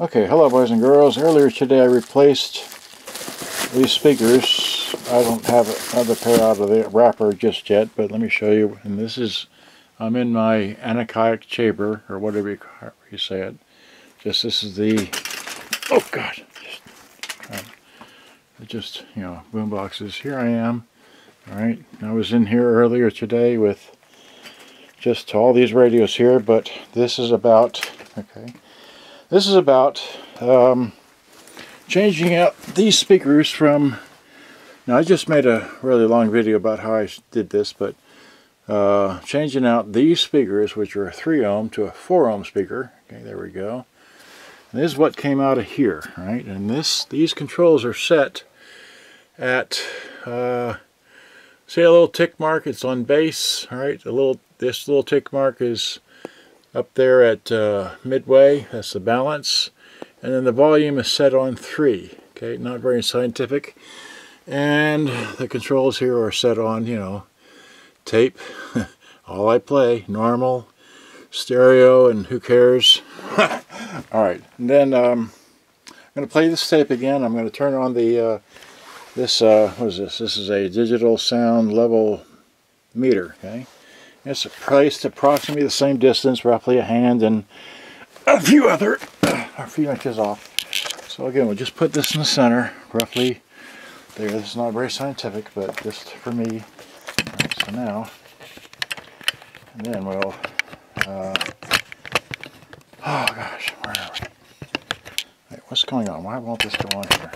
Okay, hello boys and girls. Earlier today I replaced these speakers. I don't have another pair out of the wrapper just yet, but let me show you. And this is, I'm in my anechoic chamber, or whatever you say it. Just, this is the, oh god, just, um, just you know, boom boxes. Here I am. Alright, I was in here earlier today with just all these radios here, but this is about, okay, this is about um, changing out these speakers from, now I just made a really long video about how I did this, but uh, changing out these speakers, which are a 3 ohm to a 4 ohm speaker. Okay, there we go. And this is what came out of here, right? And this, these controls are set at, uh, see a little tick mark, it's on bass, all right? A little, this little tick mark is up there at uh, midway, that's the balance. And then the volume is set on 3, okay, not very scientific. And the controls here are set on, you know, tape, all I play, normal, stereo, and who cares. Alright, and then um, I'm going to play this tape again. I'm going to turn on the, uh, this, uh, what is this? This is a digital sound level meter, okay? It's placed approximately the same distance, roughly a hand and a few other, a few inches off. So again, we'll just put this in the center, roughly there. This is not very scientific, but just for me. Right, so now, and then we'll, uh, oh gosh, where are we? Wait, what's going on? Why won't this go on here?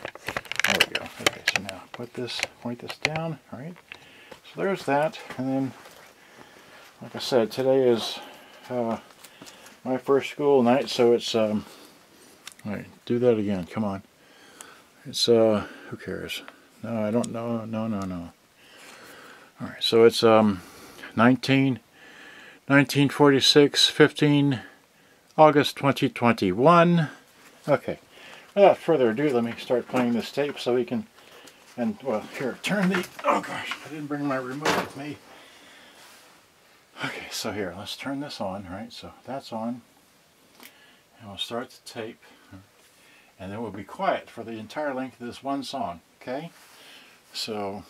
There we go. Okay, so now put this, point this down, all right? So there's that, and then like I said, today is uh, my first school night, so it's, um, right, do that again, come on. It's, uh, who cares? No, I don't know, no, no, no. Alright, so it's, um, 19, 1946, 15, August 2021. Okay, without further ado, let me start playing this tape so we can, and, well, here, turn the, oh gosh, I didn't bring my remote with me. Okay, so here, let's turn this on, right? So that's on. And we'll start the tape. And then we'll be quiet for the entire length of this one song, okay? So...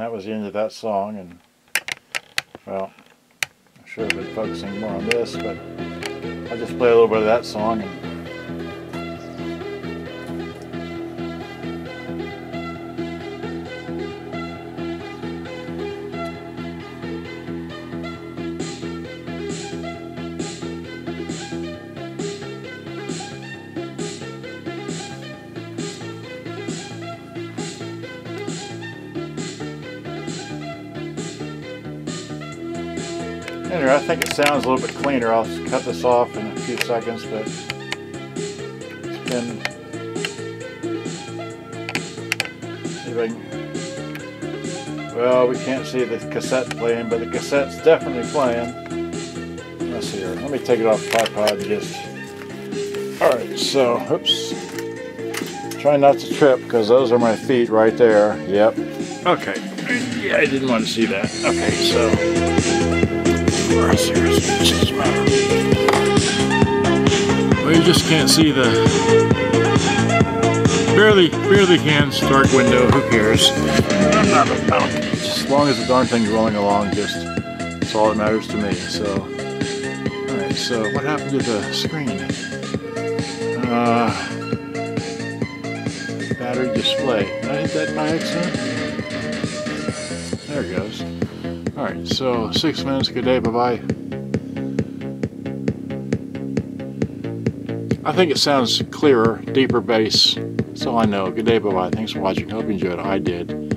that was the end of that song and well I should have been focusing more on this but I'll just play a little bit of that song Anyway, I think it sounds a little bit cleaner. I'll cut this off in a few seconds, but it's been see if I can, well, we can't see the cassette playing, but the cassette's definitely playing. Let's see here. Let me take it off the tripod just. Alright, so, oops. Try not to trip because those are my feet right there. Yep. Okay. Yeah, I didn't want to see that. Okay, so. Well, you just can't see the. Barely, barely can. Dark window. Who cares? As long as the darn thing's rolling along, just that's all that matters to me. So. Alright, so what happened to the screen? Uh, battery display. Did I hit that by accident? There it goes. Alright, so six minutes. Good day. Bye bye. I think it sounds clearer, deeper bass. That's all I know. Good day. Bye bye. Thanks for watching. Hope you enjoyed it. I did.